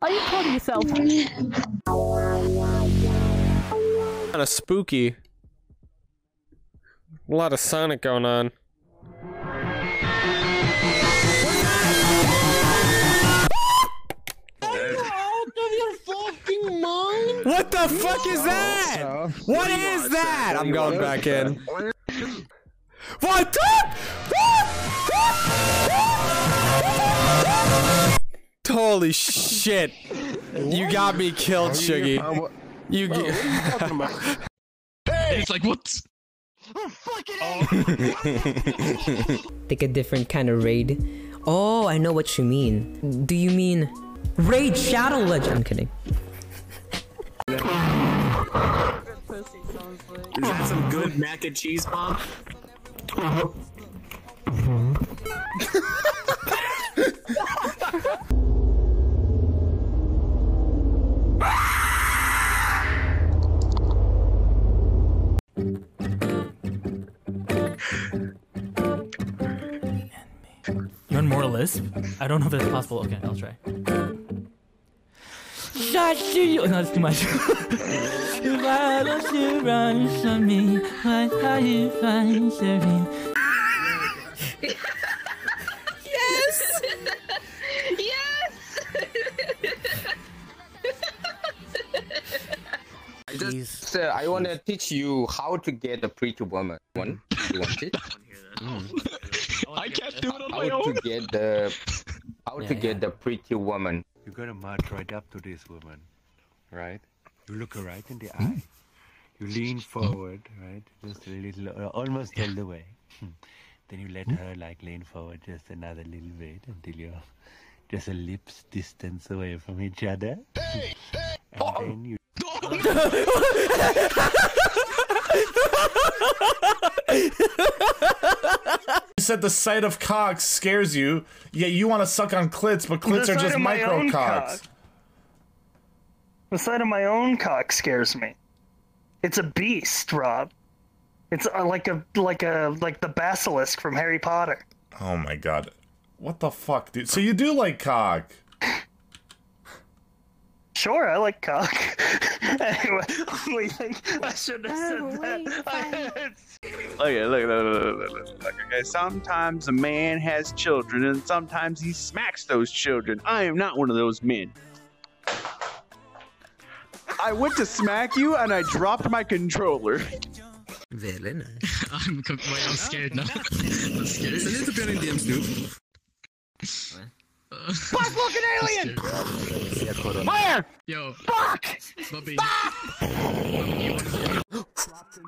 Are you proud of yourself? Kind of spooky. A lot of Sonic going on. What the fuck is that? What is that? I'm going back in. What? Holy shit. You got me killed, Shuggy. You g- It's like what? Oh. Take a different kind of raid. Oh, I know what you mean. Do you mean Raid Shadow Legend? I'm kidding. Is that some good mac and cheese, Bob? You want more Lisp? I don't know if that's possible. Okay, I'll try. Shut you! No, that's too much. Why don't you run from me? Why are you finding serving? Yes! yes! I just, uh, I want to teach you how to get a pretty woman. One, you want it? I can't do it on How my to get the, how Yeah, to yeah. get the pretty woman. You gotta march right up to this woman, right? You look her right in the eye. You lean forward, right? Just a little, uh, almost all the way. then you let her like lean forward just another little bit until you're just a lips distance away from each other. and then you You said the sight of cocks scares you. Yeah, you want to suck on clits, but clits The are just micro cocks. cock. The sight of my own cock scares me. It's a beast, Rob. It's uh, like a like a like the basilisk from Harry Potter. Oh my god. What the fuck, dude? So you do like cock? Sure, I like cock. anyway, we think I should have said oh, that. Okay, look, look, look, look, look, look. Okay, sometimes a man has children, and sometimes he smacks those children. I am not one of those men. I went to smack you, and I dropped my controller. Very nice. I'm, wait, I'm scared now. I'm scared. Isn't it appearing DM Snoop? Fuck looking alien! Fire! Yo. Fuck! Bubby.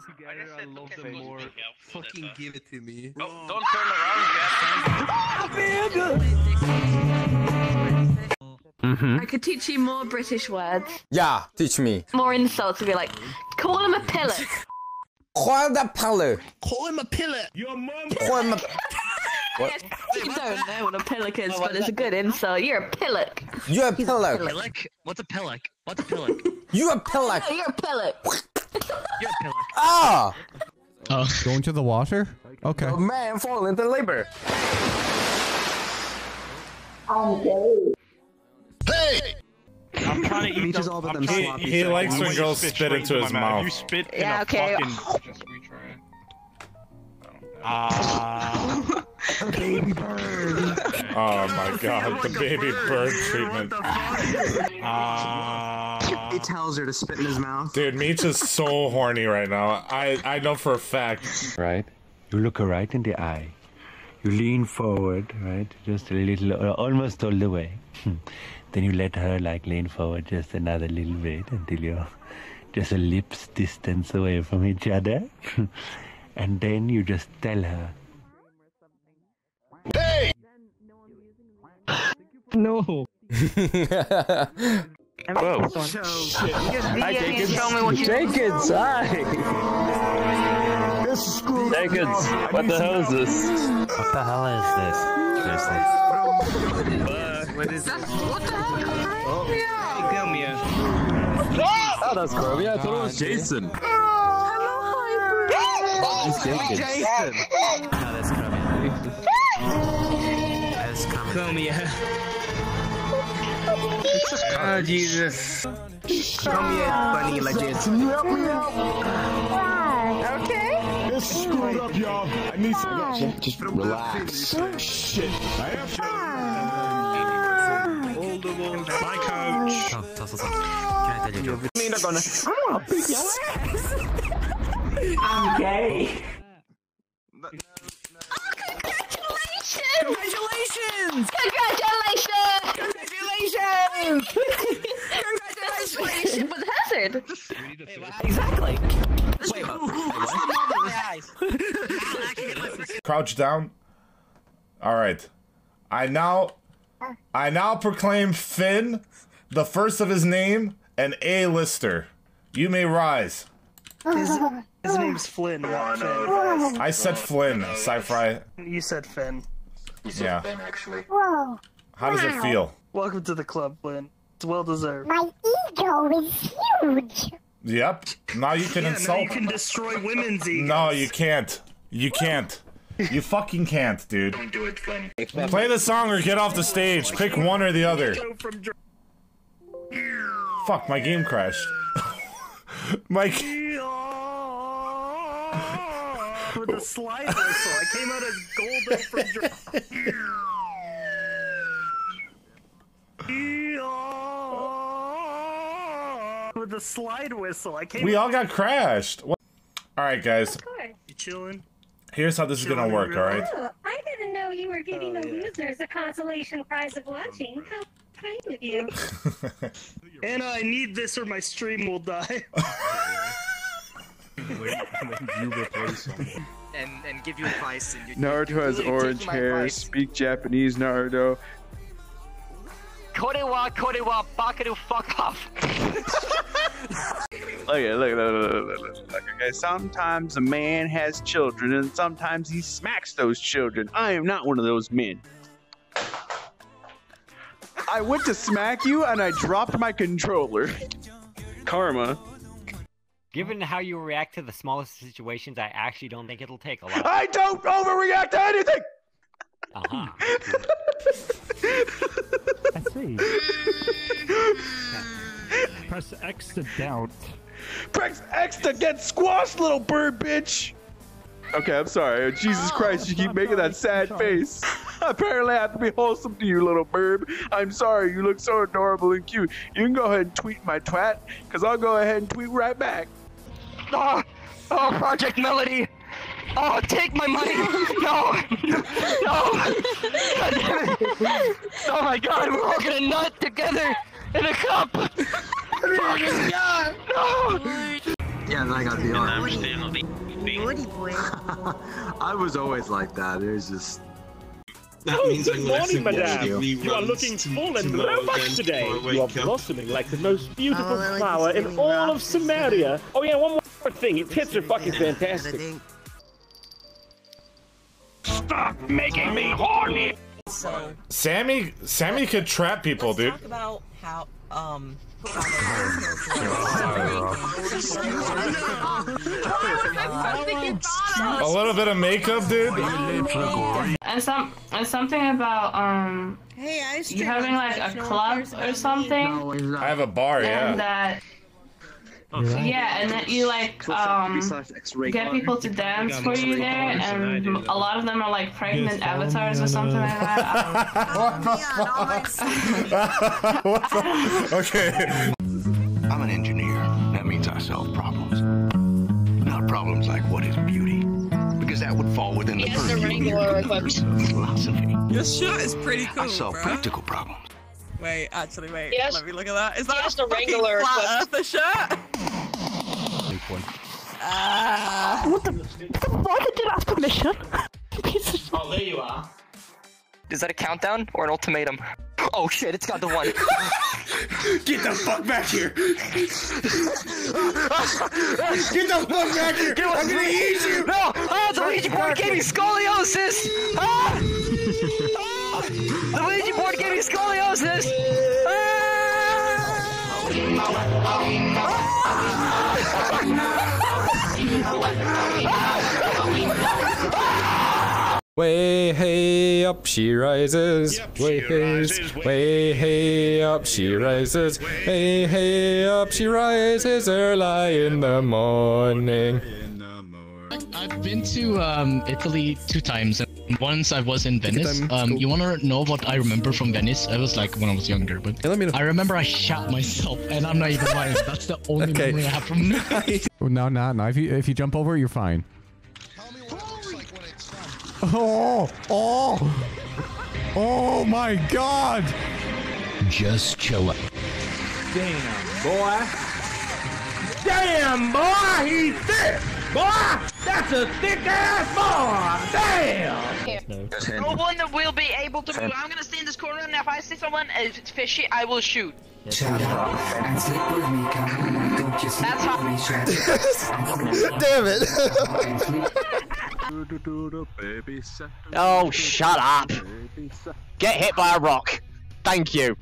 together, I love them more. Fucking give it to me. don't turn around, Mm-hmm. I could teach you more British words, Yeah, teach me. more insults. To be like, call him a pillock. Call the pillar. Call him a pillar. Your mom. Call him a... Yes, you don't know what a pillock is, but it's a good insult. You're a pillock. You're a pillar. Pillock? What's a pillock? What's a pillock? You're a pillar. No, you're a pillock. You're a pillock. Ah! Oh. Going to the water? Okay. A man fall into labor. I'm trying to eat Reaches the- all of I'm them trying- sloppy He, he likes when girls to spit into his mouth. mouth. You spit Yeah, in okay. a fucking. Ah. Baby bird. Oh my god, the baby bird treatment. Ah. He tells her to spit in his mouth. Dude, Meech is so horny right now. I, I know for a fact. Right? You look her right in the eye. You lean forward, right? Just a little, uh, almost all the way. then you let her like lean forward just another little bit until you're just a lips distance away from each other. and then you just tell her. No. Whoa. Hi, Jenkins. Show me what you Jenkins, hi. Jenkins, what the hell is this? What the hell is this? Seriously. What is it? What the hell? Yeah. Come here. Oh, ah, that's Chrome. Yeah, I thought it was Jason. Hello, just joking. Jason. No, that's coming. That's coming. Comia. Oh Jesus. Come here, funny legit. Okay. This is screwed up, y'all. I need some. Just relax. Shit. I am. Bye, coach. Oh, tell us Can I tell you a joke? Mean they're gonna. I'm gonna beat your ass. I'm gay. Congratulations! Congratulations! Congratulations! Congratulations! with Hazard. Exactly. Crouch down. All right. I now, I now proclaim Finn, the first of his name, an A-lister. You may rise. His, his name's Flynn, not Finn. I said Flynn, Sci-Fi. You said Finn. Yeah. Whoa. How does it feel? Welcome to the club, Flynn. It's well deserved. My ego is huge. Yep. Now you can Yeah, now insult. you can destroy women's egos. No, you can't. You can't. You fucking can't, dude. Don't do it, Flynn. Play the song or get off the stage. Pick one or the other. Go from dr- Fuck, my game crashed. Mike. With a slide whistle. I came out as golden from With a slide whistle. I came We all got crashed. What? All right, guys. You chilling? Here's how this is gonna work. All right. Oh, I didn't know you were giving Oh, the losers a consolation prize of watching. How kind of you. Anna, I need this or my stream will die. you replace him. And and give you advice. And you, Naruto has you take orange hair. advice. Speak Japanese, Naruto. Korewa, Korewa, Bakaru, fuck off. Look at look, look, look, look, look, look. Okay, sometimes a man has children, and sometimes he smacks those children. I am not one of those men. I went to smack you, and I dropped my controller. Karma. Given how you react to the smallest situations, I actually don't think it'll take a lot. I don't overreact to anything. Uh-huh. I to doubt. Press X to get squashed, little bird bitch. Okay, I'm sorry. Jesus Christ, you keep making that sad face. Apparently, I have to be wholesome to you, little bird. I'm sorry, you look so adorable and cute. You can go ahead and tweet my twat, because I'll go ahead and tweet right back. Oh, oh, Project Melody. Oh, take my money. No, no. God damn it. Oh my God, we're all gonna nut together in a cup. Fuck. No. Yeah, then I gotta be honest. Woody boy. I was always like that. It was just. That means good I'm morning, letting madame. Jimmy You are looking to- full and tomorrow robust today. You are up. blossoming like the most beautiful Oh, I like flower in all of Samaria. Oh yeah, one more thing. Your tits are fucking fantastic. Stop making me horny. So, Sammy, Sammy could trap people, dude. talk about how, um. A little bit of makeup, dude. And some and something about um Hey, I you having like a club or something. I have a bar, yeah. And yeah. That yeah, and then you like um get people to dance for you there, and a lot of them are like pregnant avatars or something like that. what the? Okay. I'm an engineer. That means I solve problems. Not problems like what is beauty, because that would fall within the Yes, the purview Wrangler of philosophy. Your shirt is pretty cool, I solve bruh. practical problems. Wait, actually, wait. Yes. Let me look at that. Is that Yes, a the Wrangler flat equipped. earther shirt? Ah. What the, Why did you ask permission? Oh, there you are. Is that a countdown or an ultimatum? Oh shit, it's got the one. Get the fuck back here! Get the fuck back here! I'm gonna eat you! No! Ah, the Ouija board gave me scoliosis! Ah! Ah! The Ouija board gave me scoliosis! Ah! Way hey up she rises. way hey, way hey up she rises. Hey hey up she rises early in the morning. I've been to um, Italy two times. And Once I was in Venice. Um, you wanna know what I remember from Venice? I was like when I was younger, but let me know I remember I shot myself, and I'm not even lying. That's the only Okay. memory I have from. Well, no, no, no. If you if you jump over, you're fine. Oh, oh, oh my God! Just chill. Damn, boy. Damn, boy, he's thick. Boy, that's a thick ass boy. Damn. No one that will be able to move. I'm gonna stay in this corner, and if I see someone uh, is fishy, I will shoot. Shut up and sleep with me, come on, don't you sleep That's with me, shut up. Damn it! Oh, shut up! Get hit by a rock. Thank you.